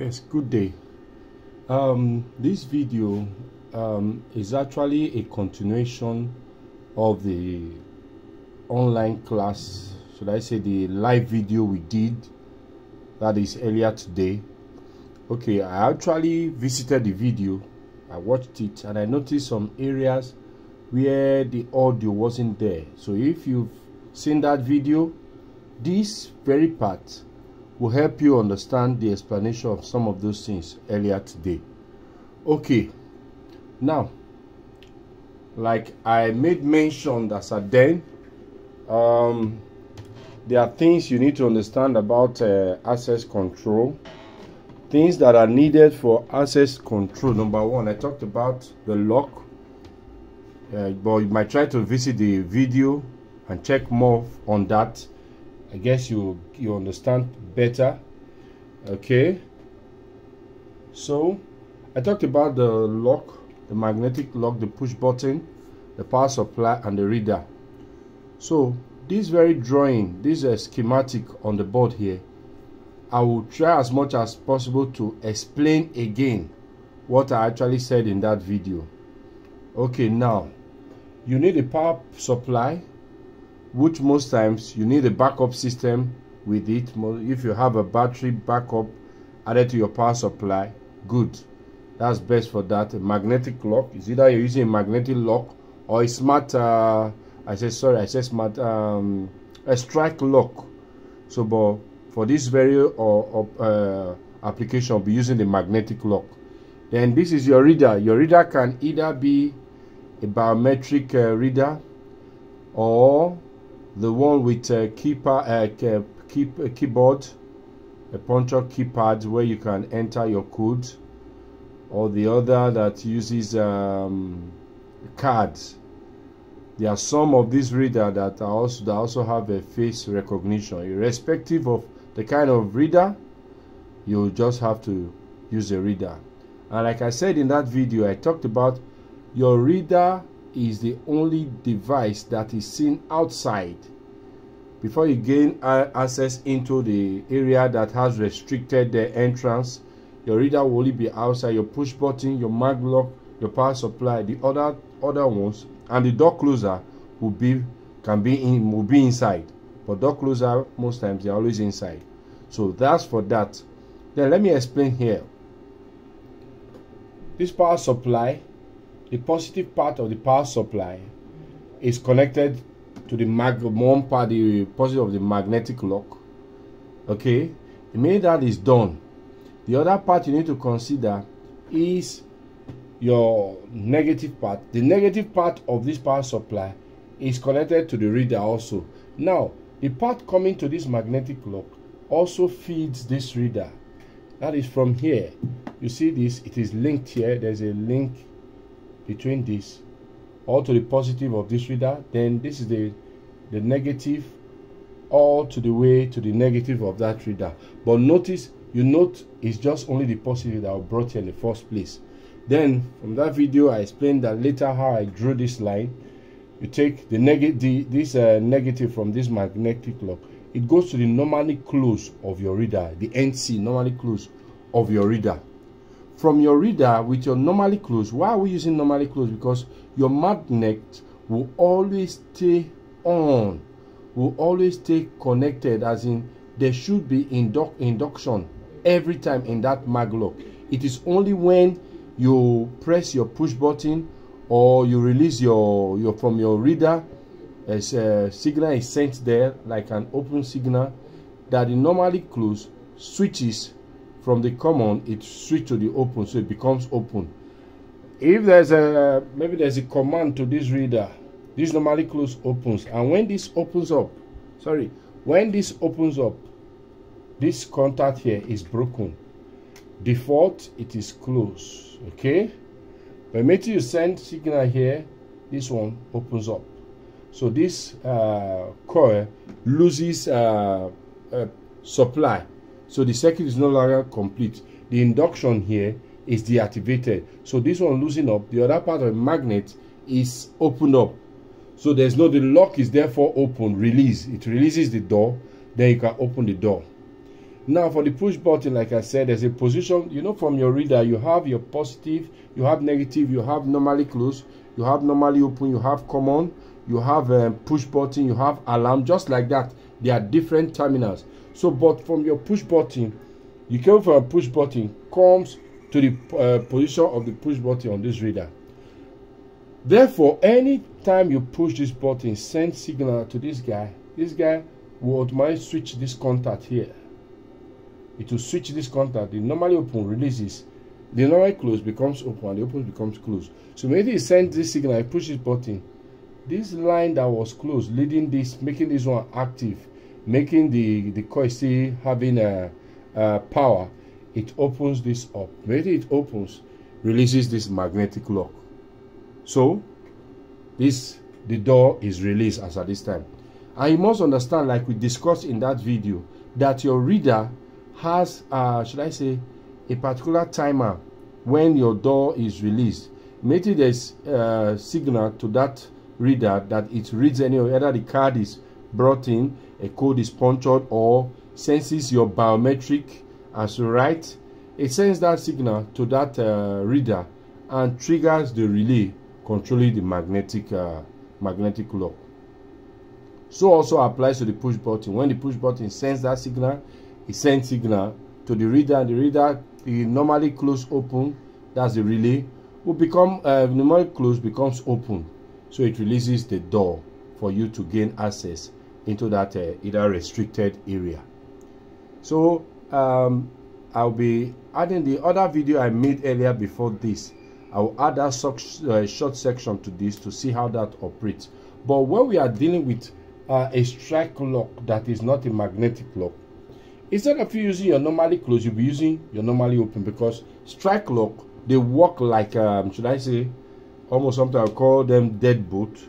Yes, good day. Um, this video um, is actually a continuation of the online class, should I say the live video we did that is earlier today. Okay, I actually visited the video, I watched it, and I noticed some areas where the audio wasn't there. So if you've seen that video, this very part will help you understand the explanation of some of those things earlier today. Okay, now, like I made mention as a then, um, there are things you need to understand about uh, access control. Things that are needed for access control. Number one, I talked about the lock, uh, but you might try to visit the video and check more on that I guess you you understand better. Okay. So I talked about the lock the magnetic lock the push button the power supply and the reader. So this very drawing this is a schematic on the board here. I will try as much as possible to explain again what I actually said in that video. Okay now you need a power supply which most times you need a backup system with it. If you have a battery backup added to your power supply good. That's best for that. A magnetic lock is either you're using a magnetic lock or a smart uh, i said sorry i said smart um, a strike lock. So but for this very or uh, uh, application I'll be using the magnetic lock. Then this is your reader. Your reader can either be a biometric uh, reader or the one with a keypad, uh, key, a keyboard, a puncture keypad where you can enter your code, or the other that uses um, cards. There are some of these reader that are also that also have a face recognition. Irrespective of the kind of reader, you just have to use a reader. And like I said in that video, I talked about your reader is the only device that is seen outside before you gain access into the area that has restricted the entrance. Your reader will only be outside your push button your mag lock your power supply the other other ones and the door closer will be can be in will be inside. But door closer most times they're always inside. So that's for that. Then let me explain here. This power supply the positive part of the power supply is connected to the mag one part the positive of the magnetic lock okay? The minute that is done the other part you need to consider is your negative part. The negative part of this power supply is connected to the reader also. Now the part coming to this magnetic lock also feeds this reader. That is from here. You see this? It is linked here. There's a link between this all to the positive of this reader then this is the the negative all to the way to the negative of that reader. But notice you note it's just only the positive that I brought here in the first place. Then from that video I explained that later how I drew this line. You take the negative this uh, negative from this magnetic lock. It goes to the normally close of your reader the NC normally close of your reader from your reader with your normally closed. why are we using normally closed? because your magnet will always stay on will always stay connected as in there should be indu induction every time in that mag lock it is only when you press your push button or you release your your from your reader as a signal is sent there like an open signal that the normally closed switches from the common it switch to the open so it becomes open. If there's a maybe there's a command to this reader this normally close opens and when this opens up sorry when this opens up this contact here is broken. Default it is closed okay? But maybe you send signal here this one opens up. So this uh, coil loses uh, uh, supply so the circuit is no longer complete. The induction here is deactivated. So this one losing up, the other part of the magnet is opened up. So there's no, the lock is therefore open, release. It releases the door, then you can open the door. now for the push button like i said there's a position you know from your reader you have your positive you have negative you have normally closed, you have normally open you have common you have a um, push button you have alarm just like that they are different terminals. So but from your push button you come from a push button comes to the uh, position of the push button on this reader therefore anytime you push this button send signal to this guy. This guy will automatically switch this contact here. It will switch this contact. The normally open releases the normally close becomes open and the open becomes closed so maybe you send this signal I push this button. This line that was closed leading this making this one active making the the coil having a, a power it opens this up. Maybe it opens releases this magnetic lock. So this the door is released as at this time. And you must understand like we discussed in that video that your reader has uh, should i say a particular timer when your door is released. Maybe there's a signal to that reader that it reads any either the card is brought in a code is punctured or senses your biometric as you write it sends that signal to that uh, reader and triggers the relay controlling the magnetic uh, magnetic lock. So also applies to the push button. When the push button sends that signal it sends signal to the reader and the reader the normally close open that's the relay will become uh, normally close becomes open. So it releases the door for you to gain access into that uh, either restricted area. So um, I'll be adding the other video I made earlier before this. I'll add that uh, short section to this to see how that operates. But when we are dealing with uh, a strike lock that is not a magnetic lock instead of you using your normally closed you'll be using your normally open because strike lock they work like um, should i say almost something i call them deadbolt.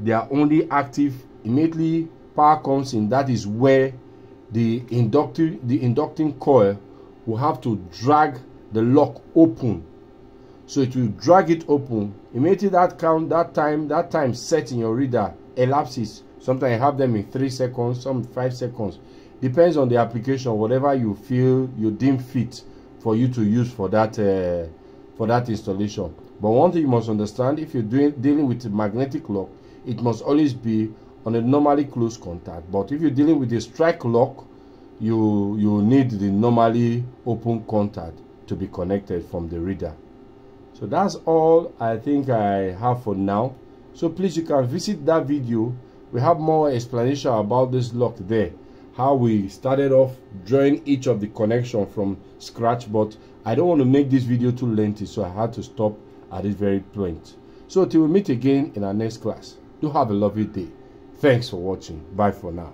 They are only active immediately power comes in that is where the inductive the inducting coil will have to drag the lock open. So it will drag it open. Immediately that count that time that time set in your reader elapses. Sometimes i have them in three seconds some five seconds. Depends on the application whatever you feel you deem fit for you to use for that uh, for that installation. But one thing you must understand if you're doing dealing with a magnetic lock it must always be on a normally closed contact. But if you're dealing with a strike lock you you need the normally open contact to be connected from the reader. So that's all i think i have for now. So please you can visit that video. We have more explanation about this lock there. How we started off drawing each of the connection from scratch but i don't want to make this video too lengthy so i had to stop at this very point. So till we meet again in our next class do have a lovely day thanks for watching. Bye for now